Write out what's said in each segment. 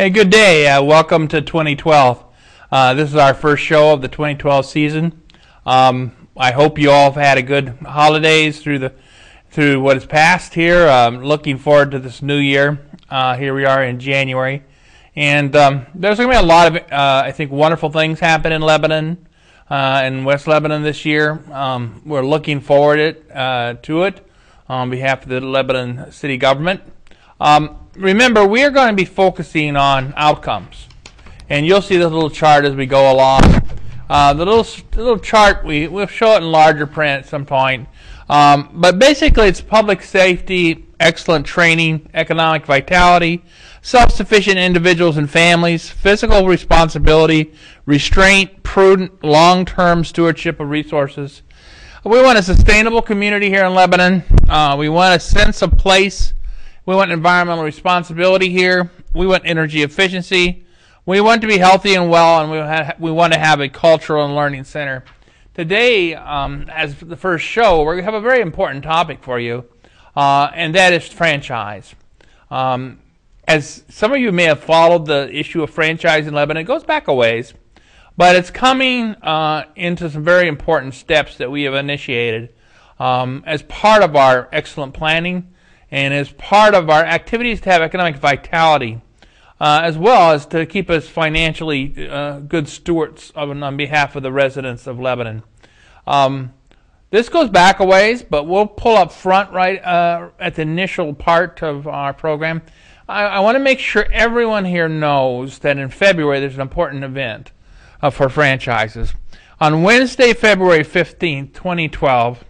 Hey, good day. Uh, welcome to 2012. Uh, this is our first show of the 2012 season. Um, I hope you all have had a good holidays through the through what has passed here. Um, looking forward to this new year. Uh, here we are in January, and um, there's going to be a lot of uh, I think wonderful things happen in Lebanon, uh, in West Lebanon this year. Um, we're looking forward it, uh, to it on behalf of the Lebanon city government. Um, remember, we are going to be focusing on outcomes, and you'll see this little chart as we go along. Uh, the little little chart we we'll show it in larger print at some point. Um, but basically, it's public safety, excellent training, economic vitality, self-sufficient individuals and families, physical responsibility, restraint, prudent, long-term stewardship of resources. We want a sustainable community here in Lebanon. Uh, we want a sense of place we want environmental responsibility here. We want energy efficiency. We want to be healthy and well, and we, ha- we want to have a cultural and learning center. Today, um, as the first show, we have a very important topic for you, uh, and that is franchise. Um, as some of you may have followed the issue of franchise in Lebanon, it goes back a ways, but it's coming uh, into some very important steps that we have initiated um, as part of our excellent planning and as part of our activities to have economic vitality, uh, as well as to keep us financially uh, good stewards on behalf of the residents of Lebanon. Um, this goes back a ways, but we'll pull up front right uh, at the initial part of our program. I, I want to make sure everyone here knows that in February there's an important event uh, for franchises. On Wednesday, February 15th, 2012,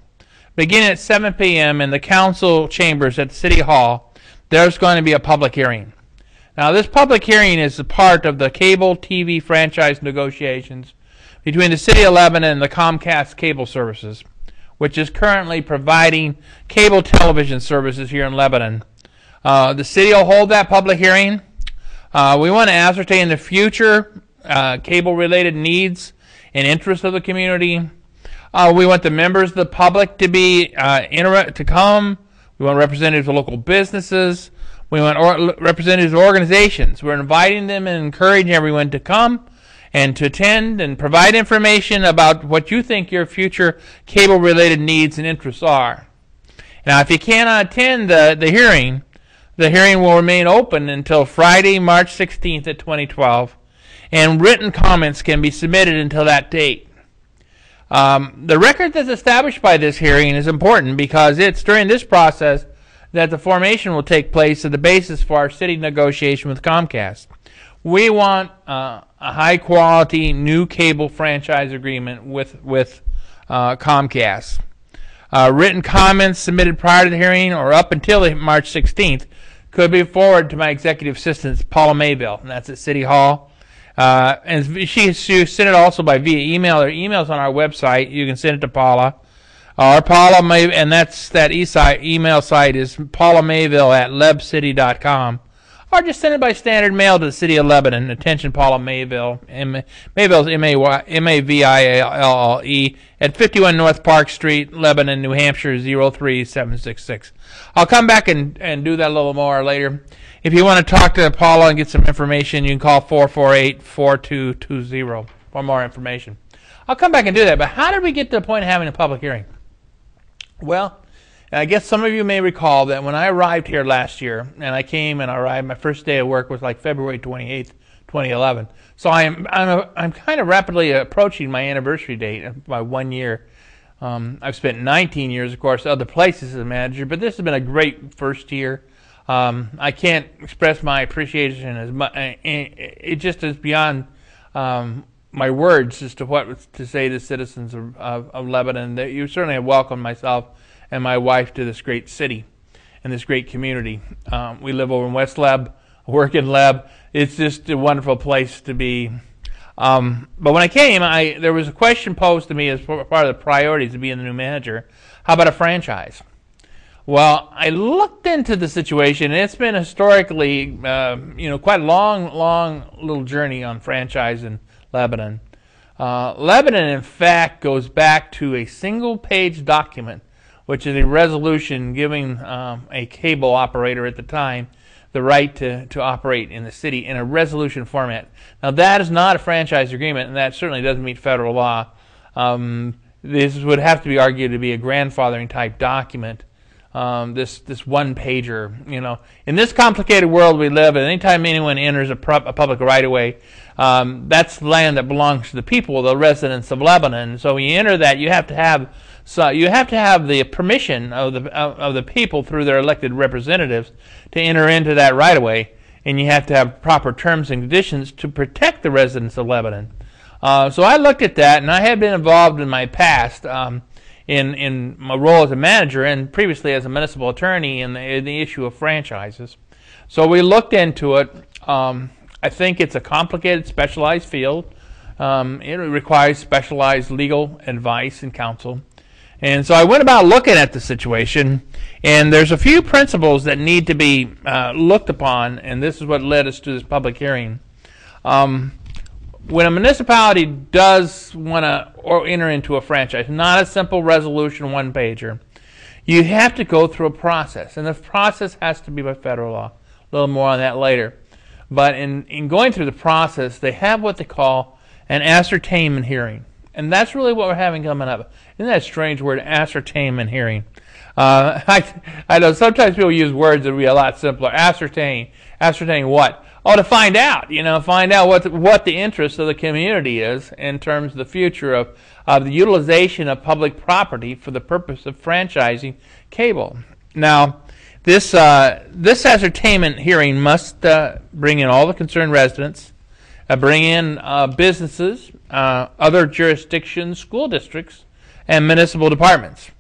beginning at 7 p.m. in the council chambers at City Hall, there's going to be a public hearing. Now, this public hearing is a part of the cable TV franchise negotiations between the City of Lebanon and the Comcast Cable Services, which is currently providing cable television services here in Lebanon. Uh, the city will hold that public hearing. Uh, we want to ascertain the future uh, cable related needs and interests of the community uh, we want the members of the public to be uh, inter- to come. We want representatives of local businesses. We want or- representatives of organizations. We're inviting them and encouraging everyone to come and to attend and provide information about what you think your future cable related needs and interests are. Now, if you cannot attend the, the hearing, the hearing will remain open until Friday, March 16th at 2012, and written comments can be submitted until that date. Um, the record that's established by this hearing is important because it's during this process that the formation will take place as the basis for our city negotiation with Comcast. We want uh, a high quality new cable franchise agreement with with uh, Comcast. Uh, written comments submitted prior to the hearing or up until March 16th could be forwarded to my executive assistant, Paula Mayville, and that's at City Hall. Uh, and she, she sent it also by via email. Her email's on our website. You can send it to Paula. Or Paula May, and that's that e-site, email site is Paula Mayville at lebcity.com. Or just send it by standard mail to the city of Lebanon. Attention, Paula Mayville. M- Mayville's M-A-V-I-L-L-E at 51 North Park Street, Lebanon, New Hampshire 03766. I'll come back and, and do that a little more later. If you want to talk to Paula and get some information, you can call 448-4220 for more information. I'll come back and do that, but how did we get to the point of having a public hearing? Well, I guess some of you may recall that when I arrived here last year, and I came and I arrived, my first day of work was like February 28th, 2011. So I'm, I'm, a, I'm kind of rapidly approaching my anniversary date by one year. Um, I've spent 19 years, of course, other places as a manager, but this has been a great first year. Um, I can't express my appreciation as much. It just is beyond um, my words as to what to say to citizens of, of, of Lebanon. That you certainly have welcomed myself and my wife to this great city and this great community. Um, we live over in West Leb, work in Leb. It's just a wonderful place to be. Um, but when I came, I there was a question posed to me as part of the priorities of being the new manager. How about a franchise? Well, I looked into the situation, and it's been historically, uh, you know, quite a long, long little journey on franchise in Lebanon. Uh, Lebanon, in fact, goes back to a single-page document, which is a resolution giving um, a cable operator at the time the right to, to operate in the city in a resolution format. Now, that is not a franchise agreement, and that certainly doesn't meet federal law. Um, this would have to be argued to be a grandfathering type document. Um, this this one pager, you know, in this complicated world we live, in, anytime anyone enters a, a public right of way, um, that's land that belongs to the people, the residents of Lebanon. So when you enter that, you have to have so you have to have the permission of the of the people through their elected representatives to enter into that right of way, and you have to have proper terms and conditions to protect the residents of Lebanon. Uh, so I looked at that, and I had been involved in my past um, in in my role as a manager and previously as a municipal attorney in the, in the issue of franchises. So we looked into it. Um, I think it's a complicated, specialized field. Um, it requires specialized legal advice and counsel. And so I went about looking at the situation, and there's a few principles that need to be uh, looked upon, and this is what led us to this public hearing. Um, when a municipality does want to enter into a franchise, not a simple resolution one pager, you have to go through a process, and the process has to be by federal law. A little more on that later. But in, in going through the process, they have what they call an ascertainment hearing. And that's really what we're having coming up. Isn't that strange word, ascertainment hearing? Uh, I, I know sometimes people use words that would be a lot simpler. Ascertain. Ascertain what? Oh, to find out, you know, find out what the, what the interest of the community is in terms of the future of, of the utilization of public property for the purpose of franchising cable. Now, this uh, this ascertainment hearing must uh, bring in all the concerned residents, uh, bring in uh, businesses, uh, other jurisdictions, school districts, and municipal departments.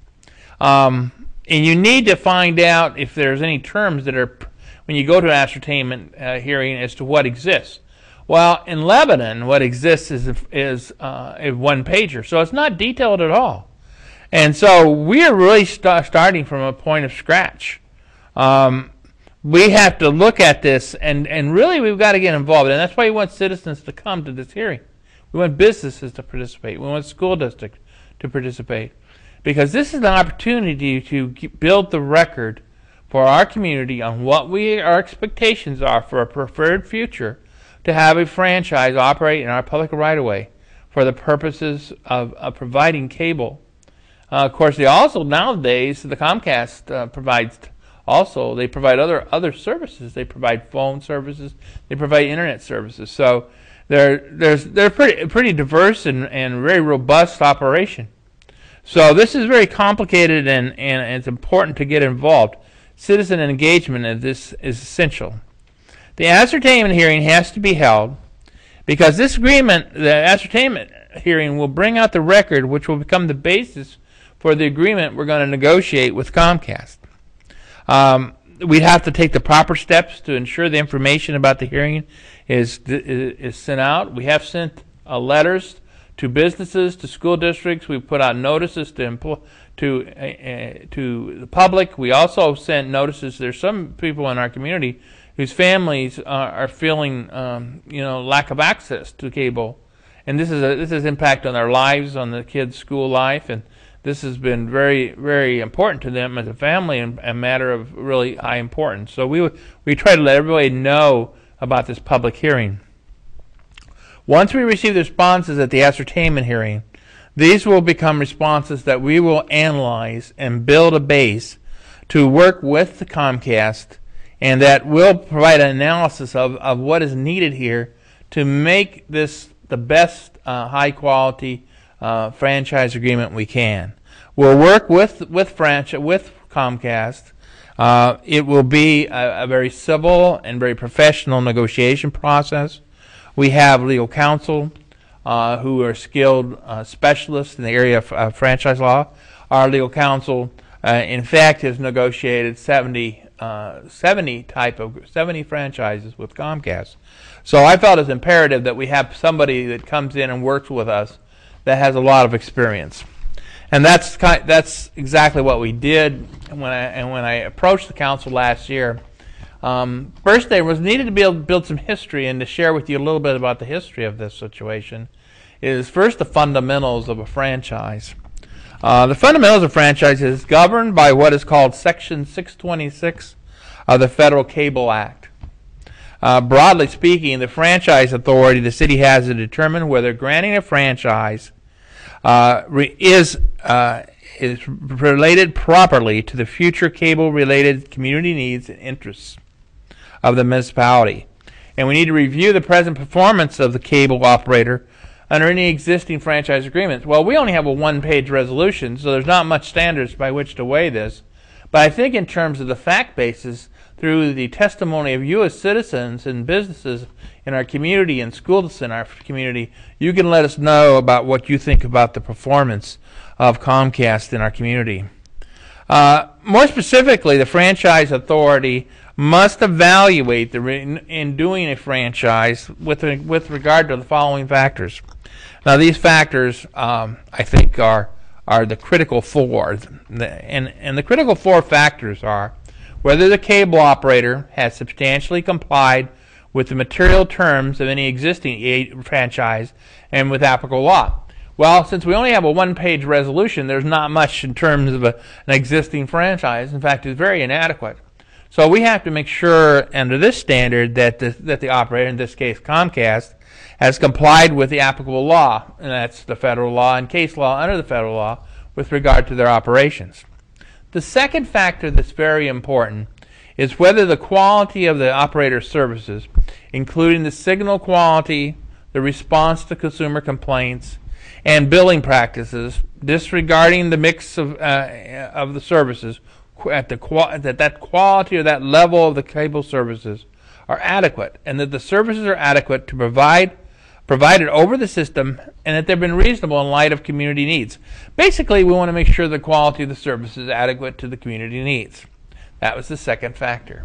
Um, and you need to find out if there's any terms that are when you go to an ascertainment uh, hearing as to what exists. Well, in Lebanon, what exists is is uh, a one pager, so it's not detailed at all. And so we are really st- starting from a point of scratch. Um, we have to look at this, and, and really we've got to get involved, and that's why we want citizens to come to this hearing. We want businesses to participate. We want school districts to participate, because this is an opportunity to build the record for our community on what we our expectations are for a preferred future to have a franchise operate in our public right of way for the purposes of, of providing cable. Uh, of course, they also nowadays the Comcast uh, provides also they provide other other services. They provide phone services. They provide internet services. So they're there's they're pretty pretty diverse and, and very robust operation. So this is very complicated and, and it's important to get involved citizen engagement of this is essential. The ascertainment hearing has to be held because this agreement, the ascertainment hearing, will bring out the record which will become the basis for the agreement we're going to negotiate with Comcast. Um, we'd have to take the proper steps to ensure the information about the hearing is is sent out. We have sent uh, letters to businesses, to school districts. We've put out notices to empl- to uh, to the public. We also sent notices. There's some people in our community whose families are, are feeling, um, you know, lack of access to cable, and this is a, this has impact on their lives, on the kids' school life, and this has been very very important to them as a family and a matter of really high importance. So we we try to let everybody know about this public hearing. Once we receive the responses at the ascertainment hearing, these will become responses that we will analyze and build a base to work with the Comcast and that will provide an analysis of, of what is needed here to make this the best uh, high quality uh, franchise agreement we can. We'll work with with franch- with Comcast. Uh, it will be a, a, very civil and very professional negotiation process. We have legal counsel uh, who are skilled uh, specialists in the area of franchise law. Our legal counsel, uh, in fact, has negotiated 70, uh, 70 type of 70 franchises with Comcast. So I felt it's imperative that we have somebody that comes in and works with us that has a lot of experience. And that's kind, that's exactly what we did when I and when I approached the council last year. Um, first, there was needed to to build some history and to share with you a little bit about the history of this situation. Is first the fundamentals of a franchise. Uh, the fundamentals of franchise is governed by what is called Section 626 of the Federal Cable Act. uh, broadly speaking, the franchise authority the city has to determine whether granting a franchise uh, re- is uh, is related properly to the future cable-related community needs and interests of the municipality. And we need to review the present performance of the cable operator under any existing franchise agreements. Well, we only have a one-page resolution, so there's not much standards by which to weigh this. But I think in terms of the fact basis, through the testimony of as citizens and businesses in our community and schools in our community, you can let us know about what you think about the performance of Comcast in our community. Uh, more specifically, the franchise authority must evaluate the in doing a franchise with with regard to the following factors. Now, these factors, um, I think, are are the critical four, and and the critical four factors are whether the cable operator has substantially complied with the material terms of any existing franchise and with applicable law. Well, since we only have a one-page resolution, there's not much in terms of a, an existing franchise. In fact, it's very inadequate. So we have to make sure under this standard that the, that the operator, in this case Comcast, has complied with the applicable law, and that's the federal law and case law under the federal law with regard to their operations. The second factor that's very important is whether the quality of the operator's services, including the signal quality, the response to consumer complaints, and billing practices, disregarding the mix of, uh, of the services, at the that that quality or that level of the cable services are adequate, and that the services are adequate to provide provided over the system, and that they've been reasonable in light of community needs. Basically, we want to make sure the quality of the service is adequate to the community needs. That was the second factor.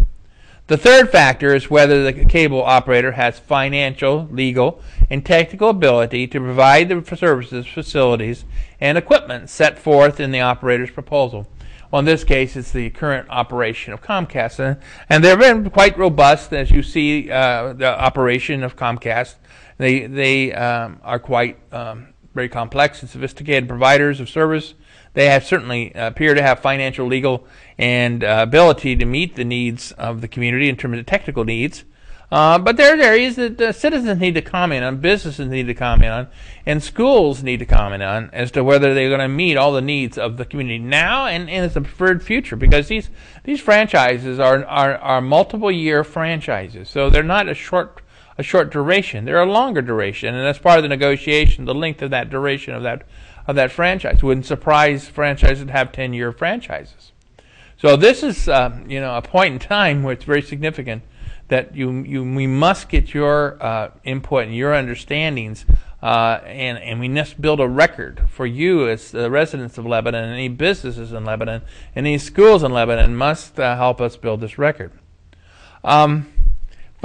The third factor is whether the cable operator has financial, legal, and technical ability to provide the services, facilities, and equipment set forth in the operator's proposal. Well, in this case, it's the current operation of Comcast, and, and they've been quite robust, as you see uh, the operation of Comcast. They they um, are quite um, very complex and sophisticated providers of service. They have certainly appear to have financial, legal, and uh, ability to meet the needs of the community in terms of technical needs. Uh, but there are areas that uh, citizens need to comment on, businesses need to comment on, and schools need to comment on as to whether they're going to meet all the needs of the community now and, and as a preferred future. Because these these franchises are, are are multiple year franchises, so they're not a short a short duration; they're a longer duration, and as part of the negotiation. The length of that duration of that of that franchise wouldn't surprise franchises to have ten year franchises. So this is uh, you know a point in time where it's very significant that you, you we must get your uh, input and your understandings, uh, and and we must build a record for you as the residents of Lebanon, any businesses in Lebanon, any schools in Lebanon must uh, help us build this record. Um,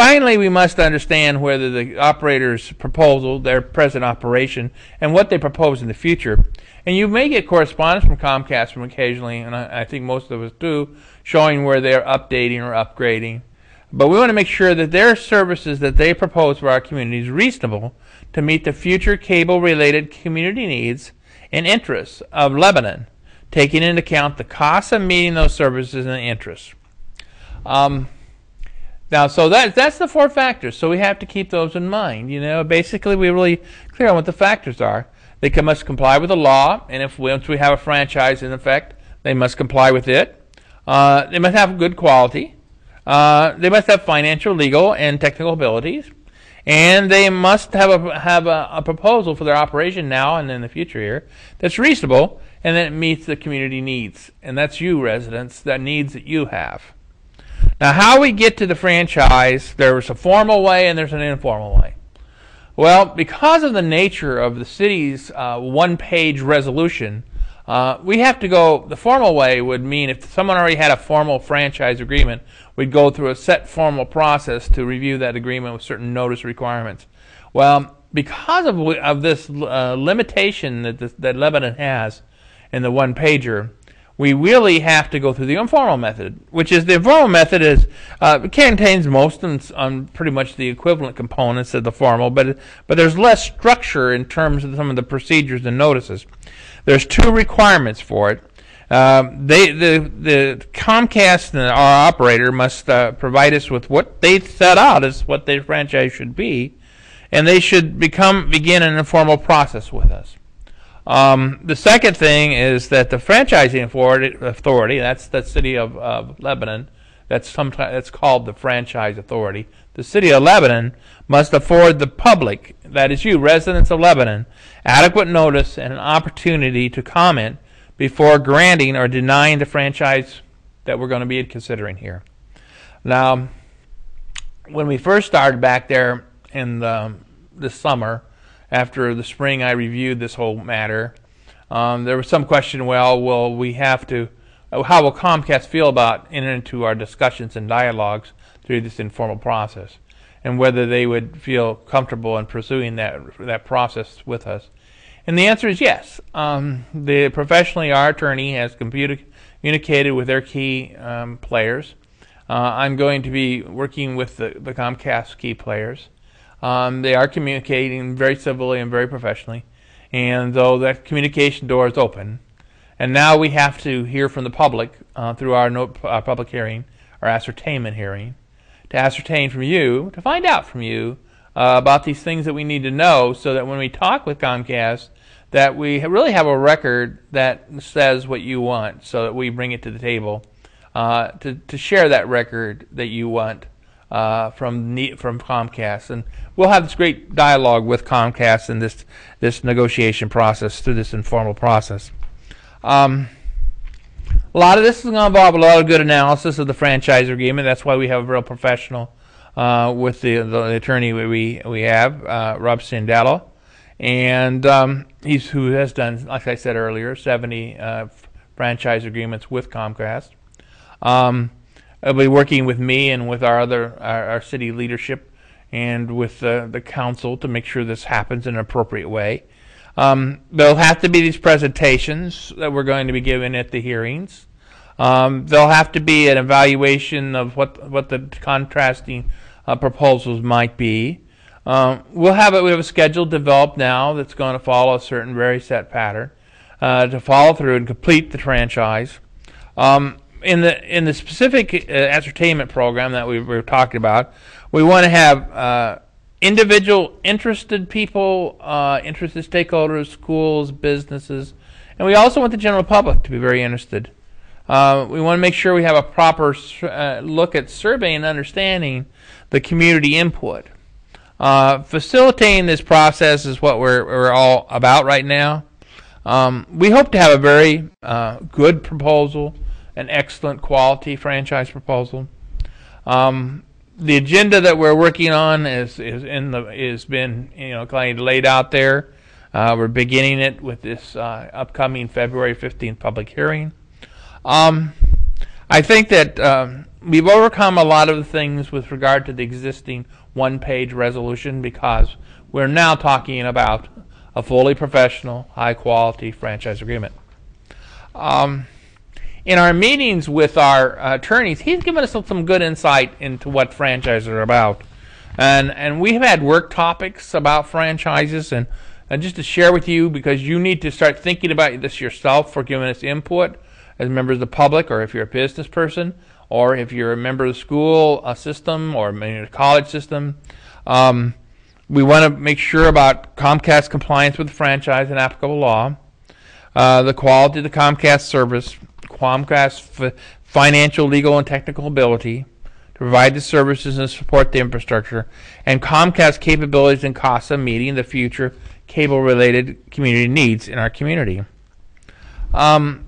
finally, we must understand whether the operator's proposal, their present operation, and what they propose in the future. And you may get correspondence from Comcast from occasionally, and I, I think most of us do, showing where they're updating or upgrading. But we want to make sure that their services that they propose for our community is reasonable to meet the future cable related community needs and interests of Lebanon, taking into account the costs of meeting those services and interests. Um, now, so that that's the four factors. So we have to keep those in mind. You know, basically, we're really clear on what the factors are. They must comply with the law, and if once we have a franchise in effect, they must comply with it. Uh, they must have good quality. Uh, they must have financial, legal, and technical abilities, and they must have a have a, a, proposal for their operation now and in the future here that's reasonable and that meets the community needs, and that's you residents, that needs that you have. Now, how we get to the franchise, there's a formal way and there's an informal way. Well, because of the nature of the city's uh, one-page resolution, uh, we have to go. The formal way would mean if someone already had a formal franchise agreement, we'd go through a set formal process to review that agreement with certain notice requirements. Well, because of, of this uh, limitation that, that Lebanon has in the one pager, we really have to go through the informal method, which is the informal method is uh, contains most and on pretty much the equivalent components of the formal, but but there's less structure in terms of some of the procedures and notices. There's two requirements for it. Um, they the the Comcast and our operator must uh, provide us with what they set out as what their franchise should be, and they should become begin an informal process with us. Um, the second thing is that the franchising authority, authority that's the city of, Lebanon, that's sometimes that's called the franchise authority. The city of Lebanon must afford the public, that is you, residents of Lebanon, adequate notice and an opportunity to comment before granting or denying the franchise that we're going to be considering here. Now, when we first started back there in the, the summer, after the spring I reviewed this whole matter, um, there was some question, well, will we have to, how will Comcast feel about entering into our discussions and dialogues through this informal process? And whether they would feel comfortable in pursuing that, that process with us. And the answer is yes. Um, the professionally, our attorney has communicated with their key um, players. Uh, I'm going to be working with the, the Comcast key players. Um, they are communicating very civilly and very professionally, and though that communication door is open, and now we have to hear from the public uh, through our, our public hearing, our ascertainment hearing, to ascertain from you, to find out from you uh, about these things that we need to know, so that when we talk with Comcast, that we really have a record that says what you want, so that we bring it to the table uh, to to share that record that you want uh, from from Comcast, and we'll have this great dialogue with Comcast in this this negotiation process through this informal process. Um, a lot of this is going to involve a lot of good analysis of the franchise agreement. That's why we have a real professional uh, with the, the attorney we we have, uh, Rob Sandello, and um, he's who has done, like I said earlier, 70 uh, franchise agreements with Comcast. Um, They'll be working with me and with our other our, our city leadership and with the, the council to make sure this happens in an appropriate way. Um, there'll have to be these presentations that we're going to be giving at the hearings. Um, there'll have to be an evaluation of what what the contrasting uh, proposals might be. Um, we'll have it. We have a schedule developed now that's going to follow a certain very set pattern uh, to follow through and complete the franchise. Um, in the in the specific uh, ascertainment program that we were talking about, we want to have uh, individual interested people, uh, interested stakeholders, schools, businesses, and we also want the general public to be very interested. Uh, we want to make sure we have a proper uh, look at surveying and understanding the community input. Uh, facilitating this process is what we're, we're all about right now. Um, we hope to have a very good proposal an excellent quality franchise proposal. Um, the agenda that we're working on is is in the is been you know kind of laid out there. Uh, we're beginning it with this uh, upcoming February 15th public hearing. Um, I think that um, we've overcome a lot of the things with regard to the existing one-page resolution because we're now talking about a fully professional, high-quality franchise agreement. Um, in our meetings with our attorneys, he's given us some good insight into what franchises are about. And, and we've had work topics about franchises, and, and just to share with you, because you need to start thinking about this yourself for giving us input as members of the public, or if you're a business person, or if you're a member of the school system or a college system. Um, we want to make sure about Comcast compliance with the franchise and applicable law, uh, the quality of the Comcast service, Comcast's financial, legal, and technical ability to provide the services and support the infrastructure, and Comcast's capabilities and costs of meeting the future cable-related community needs in our community. Um,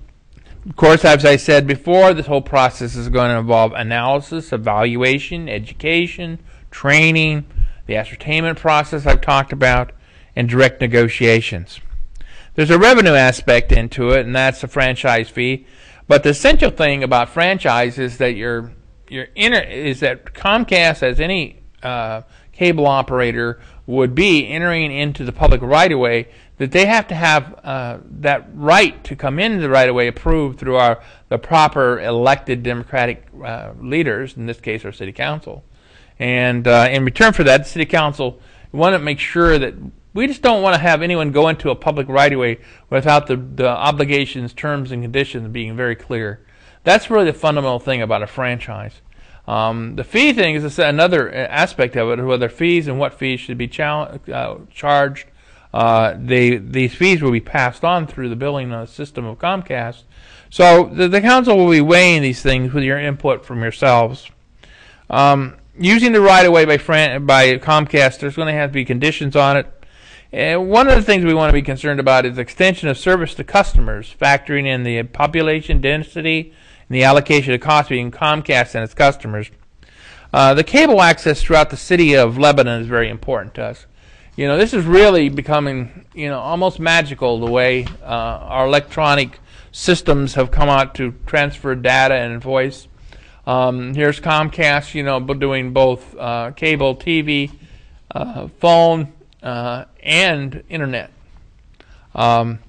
of course, as I said before, this whole process is going to involve analysis, evaluation, education, training, the ascertainment process I've talked about, and direct negotiations. There's a revenue aspect into it, and that's the franchise fee. But the essential thing about franchise is that your your inner is that Comcast, as any uh, cable operator would be entering into the public right of way, that they have to have uh, that right to come into the right of way approved through our the proper elected democratic uh, leaders, in this case our city council. And uh, in return for that, the city council want to make sure that We just don't want to have anyone go into a public right of way without the, the obligations, terms, and conditions being very clear. That's really the fundamental thing about a franchise. Um, the fee thing is another aspect of it, whether fees and what fees should be uh, charged. Uh, they, these fees will be passed on through the billing uh, system of Comcast. So the, the, council will be weighing these things with your input from yourselves. Um, using the right of way by, by Comcast, there's going to have to be conditions on it. And one of the things we want to be concerned about is extension of service to customers, factoring in the population density and the allocation of cost between Comcast and its customers. Uh, the cable access throughout the city of Lebanon is very important to us. You know, this is really becoming, you know, almost magical the way uh, our electronic systems have come out to transfer data and voice. Um, here's Comcast, you know, doing both uh, cable, TV, uh, phone, uh, and internet. Um,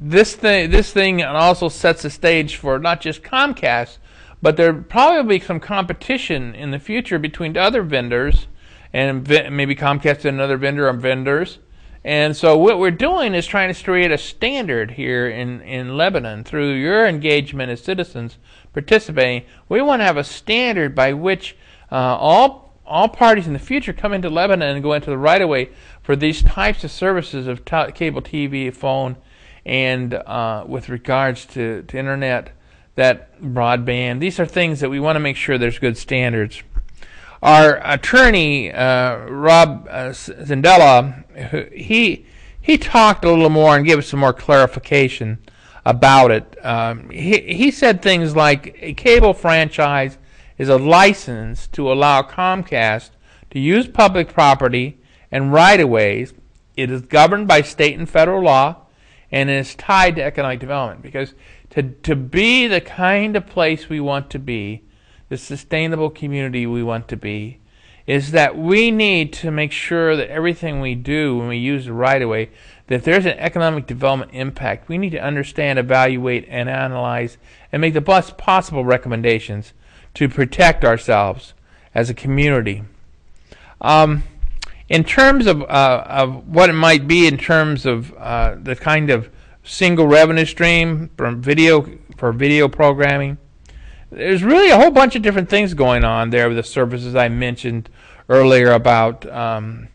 this thing, this thing also sets the stage for not just Comcast, but there probably be some competition in the future between other vendors, and maybe Comcast and another vendor or vendors. And so what we're doing is trying to create a standard here in, in Lebanon through your engagement as citizens participating. We want to have a standard by which uh, all all parties in the future come into Lebanon and go into the right of way for these types of services of t- cable TV, phone, and uh, with regards to, to internet, that broadband, these are things that we want to make sure there's good standards. Our attorney, uh, Rob uh, he he talked a little more and gave us some more clarification about it. Um, he, he said things like a cable franchise is a license to allow Comcast to use public property and right of ways. It is governed by state and federal law and is tied to economic development because to, to be the kind of place we want to be, the sustainable community we want to be, is that we need to make sure that everything we do when we use the right of way, that there's an economic development impact, we need to understand, evaluate, and analyze and make the best possible recommendations to protect ourselves as a community. Um, in terms of, uh, of what it might be in terms of uh, the kind of single revenue stream from video for video programming, there's really a whole bunch of different things going on there with the services I mentioned earlier about um,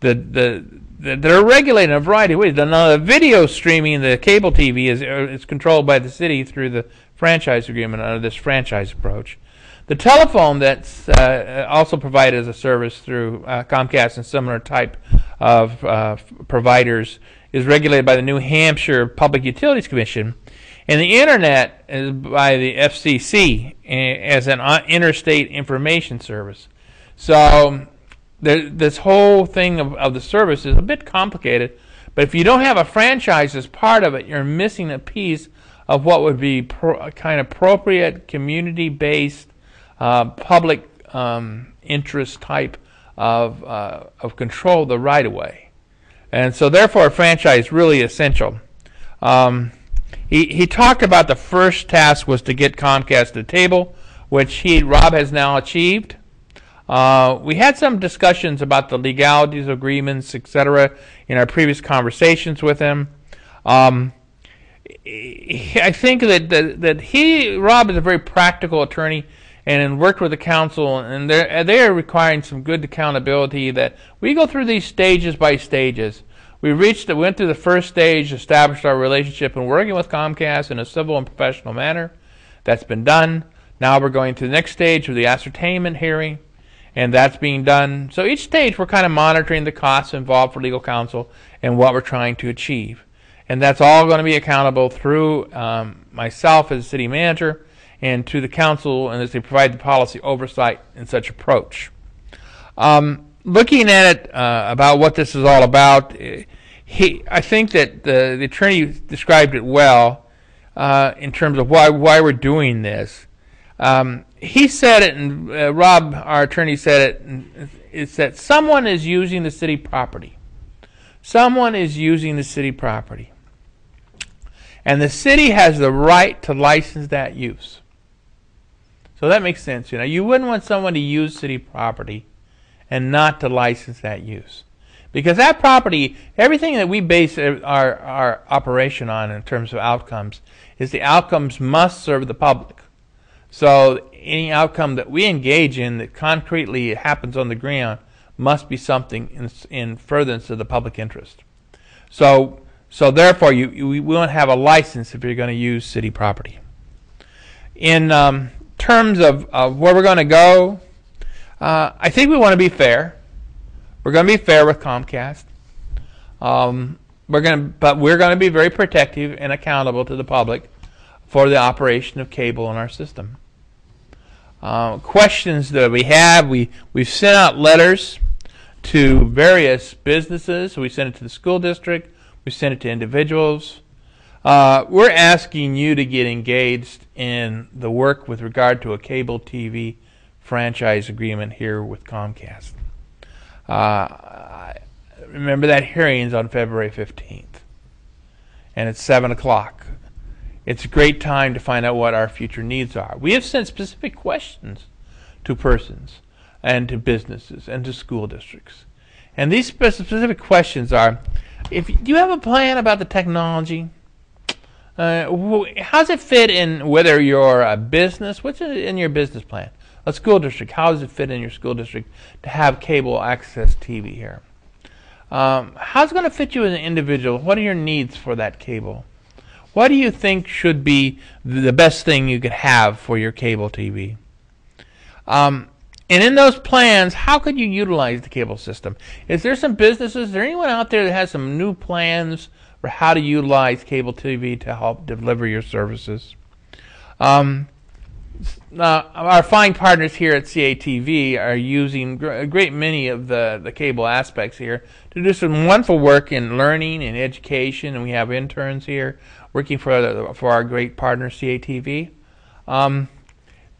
the, the, the they're regulated in a variety of ways. The, the video streaming, the cable TV is is controlled by the city through the franchise agreement under this franchise approach. The telephone that's uh, also provided as a service through uh, Comcast and similar type of uh, providers is regulated by the New Hampshire Public Utilities Commission, and the internet is by the FCC as an uh, interstate information service. So there, this whole thing of, of the service is a bit complicated, but if you don't have a franchise as part of it, you're missing a piece of what would be pro, kind of appropriate community-based uh, public um, interest type of, uh, of control the right of way. And so, therefore, a franchise is really essential. Um, he, he talked about the first task was to get Comcast to the table, which he Rob has now achieved. Uh, we had some discussions about the legalities, agreements, etc., in our previous conversations with him. Um, I think that, that that he Rob is a very practical attorney and worked with the council, and they're, they are requiring some good accountability that we go through these stages by stages. We reached, we went through the first stage, established our relationship, and working with Comcast in a civil and professional manner. That's been done. Now we're going to the next stage of the ascertainment hearing, and that's being done. So each stage, we're kind of monitoring the costs involved for legal counsel and what we're trying to achieve. And that's all going to be accountable through um, myself as city manager and to the council and as they provide the policy oversight in such approach. Um, looking at it uh, about what this is all about, eh, he, I think that the, the attorney described it well uh, in terms of why why we're doing this. Um, he said it, and uh, Rob, our attorney, said it. It's that someone is using the city property. Someone is using the city property. And the city has the right to license that use. So that makes sense. You know, you wouldn't want someone to use city property and not to license that use. Because that property, everything that we base our, our operation on in terms of outcomes, is the outcomes must serve the public. So any outcome that we engage in that concretely happens on the ground must be something in, in furtherance of the public interest. So, so therefore, you, you we won't have a license if you're going to use city property. In um, terms of, of where we're going to go, uh, I think we want to be fair. We're going to be fair with Comcast. Um, we're going to, but we're going to be very protective and accountable to the public for the operation of cable in our system. Uh, questions that we have, we we've sent out letters to various businesses. We sent it to the school district. We sent it to individuals. Uh, we're asking you to get engaged in the work with regard to a cable TV franchise agreement here with Comcast. Uh, remember that hearing is on February 15th, and it's 7 o'clock. It's a great time to find out what our future needs are. We have sent specific questions to persons and to businesses and to school districts. And these specific questions are if do you have a plan about the technology? Uh, how does it fit in whether you're a business? What's in your business plan? A school district, how does it fit in your school district to have cable access TV here? Um, how's it going to fit you as an individual? What are your needs for that cable? What do you think should be the best thing you could have for your cable TV? Um, and in those plans, how could you utilize the cable system? Is there some businesses, is there anyone out there that has some new plans for how to utilize cable TV to help deliver your services? Um, uh, our fine partners here at CATV are using a great many of the, the cable aspects here to do some wonderful work in learning and education, and we have interns here working for for our great partner CATV. Um,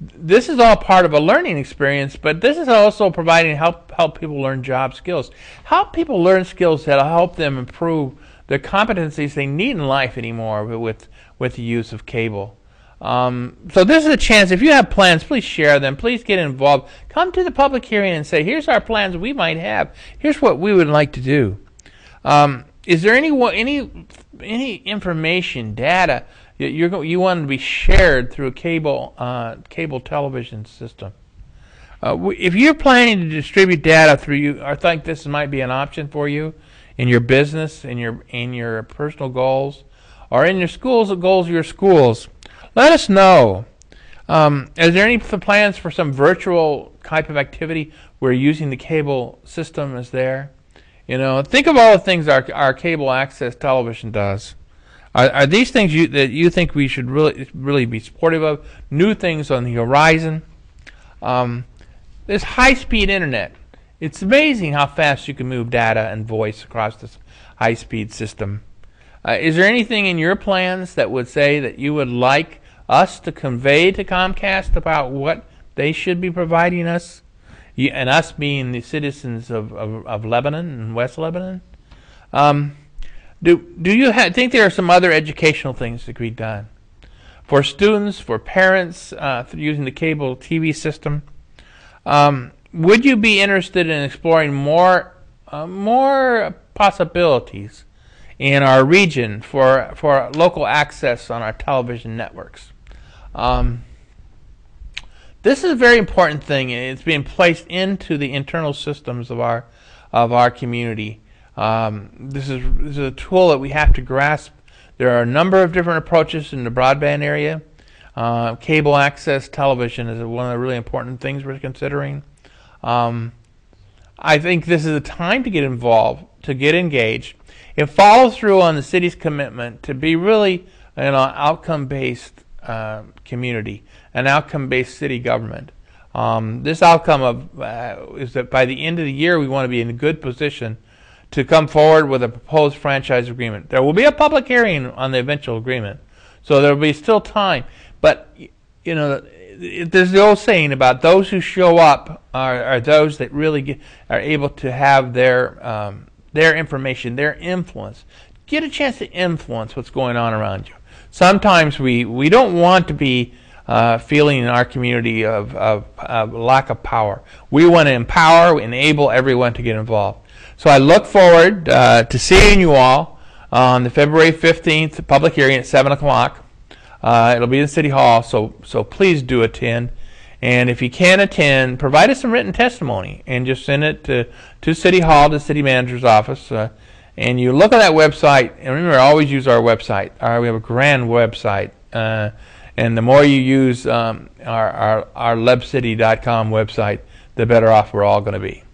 this is all part of a learning experience, but this is also providing help help people learn job skills, help people learn skills that'll help them improve the competencies they need in life anymore with with the use of cable. Um, so this is a chance. If you have plans, please share them. Please get involved. Come to the public hearing and say, "Here's our plans we might have. Here's what we would like to do." Um, is there any any any information, data that you're, you want to be shared through a cable uh, cable television system? Uh, if you're planning to distribute data through you, I think this might be an option for you in your business, in your in your personal goals, or in your schools, goals of your schools. Let us know. Um, is there any plans for some virtual type of activity where using the cable system is there? You know, think of all the things our our cable access television does. Are, are these things you, that you think we should really really be supportive of? New things on the horizon. Um, this high-speed internet. It's amazing how fast you can move data and voice across this high-speed system. Uh, is there anything in your plans that would say that you would like us to convey to Comcast about what they should be providing us, you, and us being the citizens of, of, of Lebanon and West Lebanon? Um, do do you ha- think there are some other educational things that could be done for students, for parents uh, using the cable TV system? Um, would you be interested in exploring more uh, more possibilities in our region for for local access on our television networks? Um, this is a very important thing. It's being placed into the internal systems of our of our community. Um, this, is, this is a tool that we have to grasp. There are a number of different approaches in the broadband area. Uh, cable access television is one of the really important things we're considering. Um, I think this is a time to get involved, to get engaged. It follows through on the city's commitment to be really an outcome-based uh, community, an outcome-based city government. Um, this outcome of uh, is that by the end of the year we want to be in a good position to come forward with a proposed franchise agreement. There will be a public hearing on the eventual agreement, so there will be still time. But you know, there's the old saying about those who show up are, are those that really get, are able to have their um, their information, their influence. Get a chance to influence what's going on around you. Sometimes we, we don't want to be uh, feeling in our community of, of, of lack of power. We want to empower, enable everyone to get involved. So I look forward uh, to seeing you all on the February 15th public hearing at 7 o'clock. Uh, it'll be in City Hall, so, so please do attend. And if you can't attend, provide us some written testimony and just send it to, to City Hall, to the City Manager's office. Uh, and you look at that website, and remember, always use our website. Our, we have a grand website. Uh, and the more you use um, our, our, our lebcity.com website, the better off we're all going to be.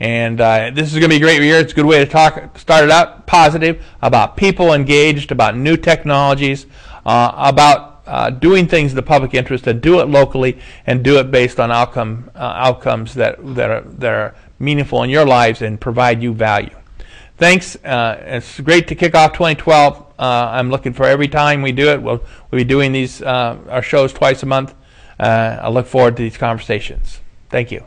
And uh, this is going to be a great year. It's a good way to talk, start it out positive about people engaged, about new technologies, uh, about uh, doing things in the public interest, and do it locally, and do it based on outcome uh, outcomes that that are, that are meaningful in your lives and provide you value. Thanks. Uh, it's great to kick off 2012. Uh, I'm looking for every time we do it. We'll, we'll be doing these our shows twice a month. I look forward to these conversations. Thank you.